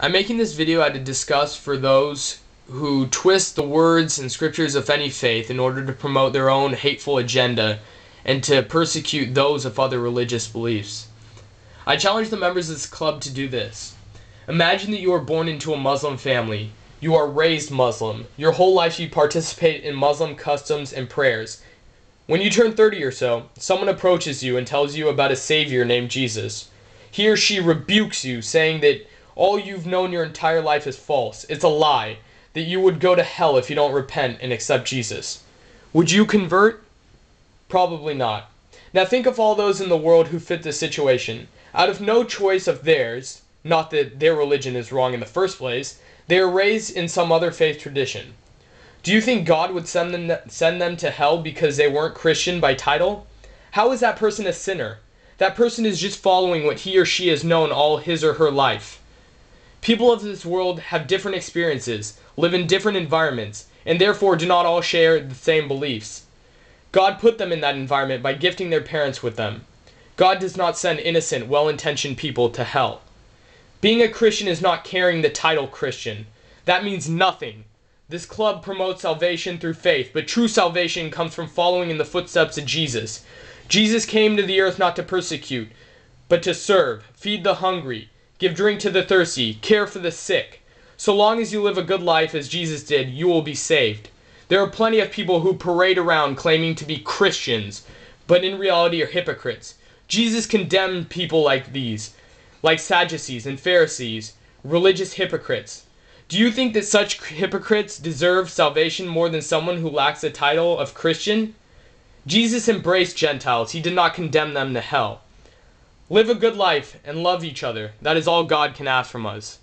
I'm making this video out to discuss for those who twist the words and scriptures of any faith in order to promote their own hateful agenda and to persecute those of other religious beliefs. I challenge the members of this club to do this. Imagine that you are born into a Muslim family. You are raised Muslim. Your whole life you participate in Muslim customs and prayers. When you turn 30 or so, someone approaches you and tells you about a savior named Jesus. He or she rebukes you, saying that all you've known your entire life is false. It's a lie. That you would go to hell if you don't repent and accept Jesus. Would you convert? Probably not. Now think of all those in the world who fit this situation. Out of no choice of theirs, not that their religion is wrong in the first place, they are raised in some other faith tradition. Do you think God would send them, send them to hell because they weren't Christian by title? How is that person a sinner? That person is just following what he or she has known all his or her life. People of this world have different experiences, live in different environments, and therefore do not all share the same beliefs. God put them in that environment by gifting their parents with them. God does not send innocent, well intentioned people to hell. Being a Christian is not carrying the title Christian. That means nothing. This club promotes salvation through faith, but true salvation comes from following in the footsteps of Jesus. Jesus came to the earth not to persecute, but to serve, feed the hungry, give drink to the thirsty, care for the sick. So long as you live a good life as Jesus did, you will be saved. There are plenty of people who parade around claiming to be Christians, but in reality are hypocrites. Jesus condemned people like these, like Sadducees and Pharisees, religious hypocrites. Do you think that such hypocrites deserve salvation more than someone who lacks the title of Christian? Jesus embraced Gentiles, he did not condemn them to hell. Live a good life and love each other. That is all God can ask from us.